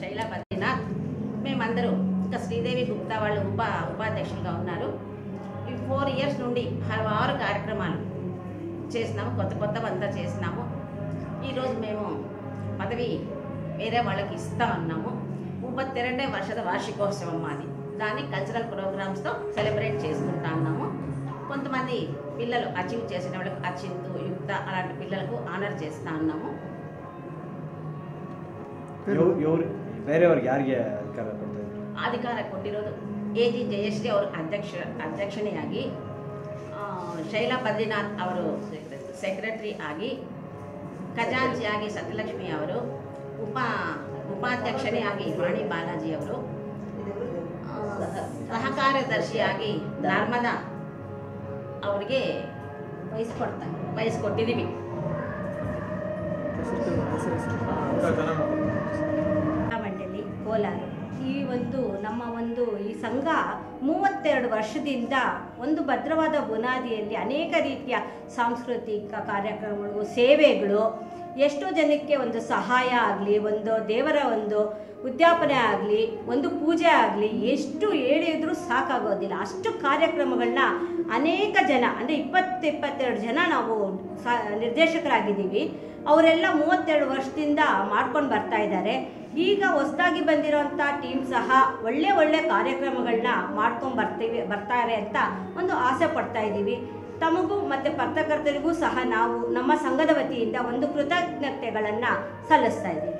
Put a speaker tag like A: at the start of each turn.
A: శైలా బద్రీనాథ్ మేమందరూ ఇంకా శ్రీదేవి గుప్తా వాళ్ళు ఉప ఉపాధ్యక్షులుగా ఉన్నారు. ఈ ఫోర్ ఇయర్స్ నుండి హలవారు కార్యక్రమాలు చేసినాము కొత్త కొత్తవంతా చేసినాము. ఈరోజు మేము పదవి వేరే వాళ్ళకి ఇస్తా ఉన్నాము ముప్పత్తిరెండే వర్షద వార్షికోత్సవం మాది. దాన్ని కల్చరల్ ప్రోగ్రామ్స్తో సెలబ్రేట్ చేసుకుంటా ఉన్నాము కొంతమంది పిల్లలు అచీవ్ చేసిన వాళ్ళకి అచింతు యుక్త అలాంటి పిల్లలకు ఆనర్ చేస్తా ఉన్నాము
B: ಬೇರೆಯವ್ರಿಗೆ ಯಾರಿಗೆ ಅಧಿಕಾರ ಕೊಡ್ತಾ ಇದ್ರು?
A: ಅಧಿಕಾರ ಕೊಟ್ಟಿರೋದು ಎ ಜಿ ಜಯಶ್ರೀ ಅವರು ಅಧ್ಯಕ್ಷ ಅಧ್ಯಕ್ಷಣೆಯಾಗಿ ಆ, ಶೈಲಾ ಬದ್ರಿನಾಥ್ ಅವರು ಸೆಕ್ರೆಟರಿ ಆಗಿ ಖಜಾಂಚಿಯಾಗಿ ಸತ್ಯಲಕ್ಷ್ಮಿ ಅವರು ಉಪ ಉಪಾಧ್ಯಕ್ಷಣೆಯಾಗಿ ವಾಣಿ ಬಾಲಾಜಿ ಅವರು ಸಹ ಕಾರ್ಯದರ್ಶಿಯಾಗಿ ನರ್ಮದಾ ಅವರಿಗೆ ವಹಿಸ್ಕೊಡ್ತಾರೆ ವಹಿಸ್ಕೊಟ್ಟಿದ್ದೀವಿ
C: ಕೋಲಾರ. ಈ ಒಂದು ನಮ್ಮ ಒಂದು ಈ ಸಂಘ ಮೂವತ್ತೆರಡು ವರ್ಷದಿಂದ ಒಂದು ಭದ್ರವಾದ ಬುನಾದಿಯಲ್ಲಿ ಅನೇಕ ರೀತಿಯ ಸಾಂಸ್ಕೃತಿಕ ಕಾರ್ಯಕ್ರಮಗಳು, ಸೇವೆಗಳು ಎಷ್ಟೋ ಜನಕ್ಕೆ ಒಂದು ಸಹಾಯ ಆಗಲಿ, ಒಂದು ದೇವರ ಒಂದು ಉದ್ಯಾಪನೆ ಆಗಲಿ, ಒಂದು ಪೂಜೆ ಆಗಲಿ, ಎಷ್ಟು ಹೇಳಿದ್ರೂ ಸಾಕಾಗೋದಿಲ್ಲ. ಅಷ್ಟು ಕಾರ್ಯಕ್ರಮಗಳನ್ನ ಅನೇಕ ಜನ, ಅಂದರೆ ಇಪ್ಪತ್ತು, ಇಪ್ಪತ್ತೆರಡು ಜನ ನಾವು ಸ, ನಿರ್ದೇಶಕರಾಗಿದ್ದೀವಿ. ಅವರೆಲ್ಲ ಮೂವತ್ತೆರಡು ವರ್ಷದಿಂದ ಮಾಡ್ಕೊಂಡು ಬರ್ತಾ ಇದ್ದಾರೆ. ಈಗ ಹೊಸದಾಗಿ ಬಂದಿರೋಂಥ ಟೀಮ್ ಸಹ ಒಳ್ಳೆ ಒಳ್ಳೆ ಕಾರ್ಯಕ್ರಮಗಳನ್ನ ಮಾಡ್ಕೊಂಡು ಬರ್ತೀವಿ, ಬರ್ತಾರೆ ಅಂತ ಒಂದು ಆಸೆ ಪಡ್ತಾ ಇದ್ದೀವಿ. ತಮಗೂ ಮತ್ತು ಪತ್ರಕರ್ತರಿಗೂ ಸಹ ನಾವು ನಮ್ಮ ಸಂಘದ ವತಿಯಿಂದ ಒಂದು ಕೃತಜ್ಞತೆಗಳನ್ನು ಸಲ್ಲಿಸ್ತಾ ಇದ್ದೀವಿ.